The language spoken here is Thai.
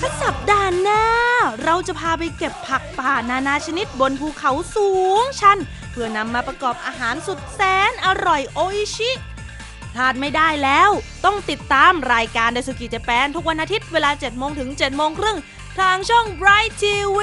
ถ้าสัปดาห์หน้า เราจะพาไปเก็บผักป่านานาชนิดบนภูเขาสูงชัน เพื่อนำมาประกอบอาหารสุดแสนอร่อยโออิชิพลาดไม่ได้แล้ว ต้องติดตามรายการไดสุกิเจแปนทุกวันอาทิตย์เวลา 7 โมงถึง 7 โมงครึ่ง ทางช่อง Bright TV